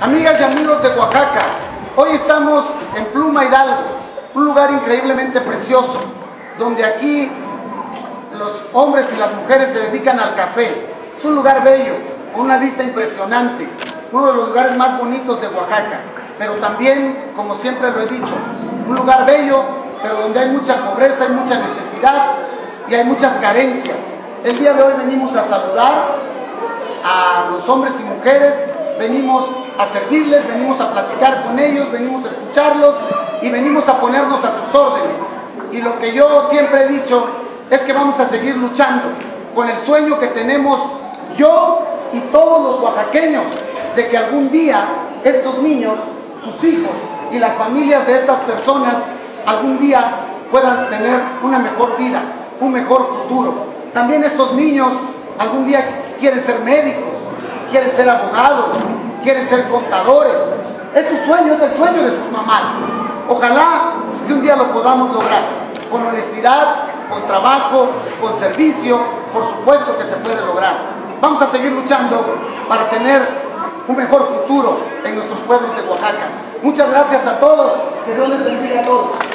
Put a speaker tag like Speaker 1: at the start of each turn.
Speaker 1: Amigas y amigos de Oaxaca, hoy estamos en Pluma Hidalgo, un lugar increíblemente precioso, donde aquí los hombres y las mujeres se dedican al café. Es un lugar bello, una vista impresionante, uno de los lugares más bonitos de Oaxaca, pero también, como siempre lo he dicho, un lugar bello, pero donde hay mucha pobreza, hay mucha necesidad y hay muchas carencias. El día de hoy venimos a saludar a los hombres y mujeres, venimos a servirles, venimos a platicar con ellos, venimos a escucharlos y venimos a ponernos a sus órdenes. Y lo que yo siempre he dicho es que vamos a seguir luchando con el sueño que tenemos yo y todos los oaxaqueños de que algún día estos niños, sus hijos y las familias de estas personas algún día puedan tener una mejor vida, un mejor futuro. También estos niños algún día quieren ser médicos, quieren ser abogados, quieren ser contadores. Es su sueño, es el sueño de sus mamás. Ojalá que un día lo podamos lograr, con honestidad, con trabajo, con servicio, por supuesto que se puede lograr. Vamos a seguir luchando para tener un mejor futuro en nuestros pueblos de Oaxaca. Muchas gracias a todos, que Dios les bendiga a todos.